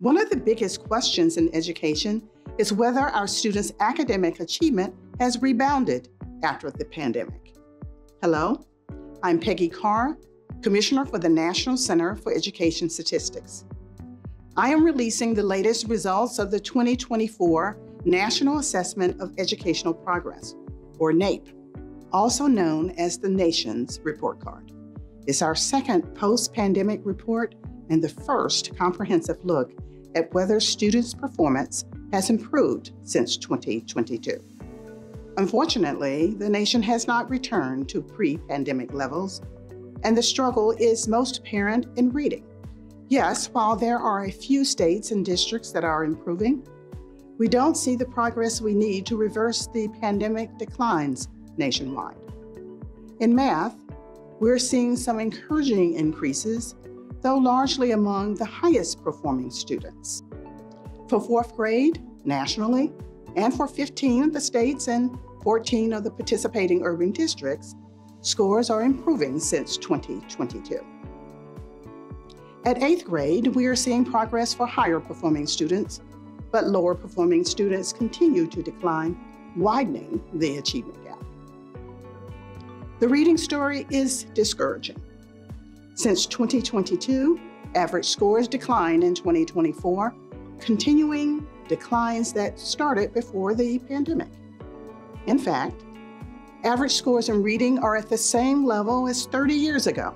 One of the biggest questions in education is whether our students' academic achievement has rebounded after the pandemic. Hello, I'm Peggy Carr, Commissioner for the National Center for Education Statistics. I am releasing the latest results of the 2024 National Assessment of Educational Progress, or NAEP, also known as the nation's report card. It's our second post pandemic report and the first comprehensive look at whether students' performance has improved since 2022. Unfortunately, the nation has not returned to pre pandemic levels, and the struggle is most apparent in reading. Yes, while there are a few states and districts that are improving, we don't see the progress we need to reverse the pandemic declines nationwide. In math, we're seeing some encouraging increases, though largely among the highest performing students. For fourth grade, nationally, and for 15 of the states and 14 of the participating urban districts, scores are improving since 2022. At eighth grade, we are seeing progress for higher performing students, but lower performing students continue to decline, widening the achievement gap. The reading story is discouraging. Since 2022, average scores declined in 2024, continuing declines that started before the pandemic. In fact, average scores in reading are at the same level as 30 years ago.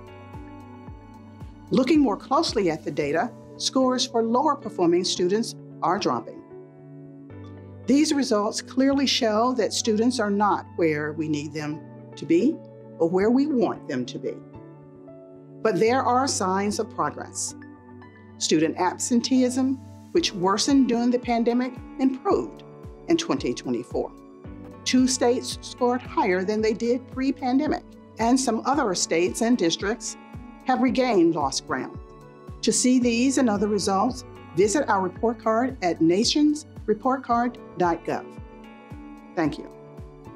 Looking more closely at the data, scores for lower performing students are dropping. These results clearly show that students are not where we need them to be or where we want them to be. But there are signs of progress. Student absenteeism, which worsened during the pandemic, improved in 2024. Two states scored higher than they did pre pandemic, and some other states and districts have regained lost ground. To see these and other results, visit our report card at nationsreportcard.gov. Thank you.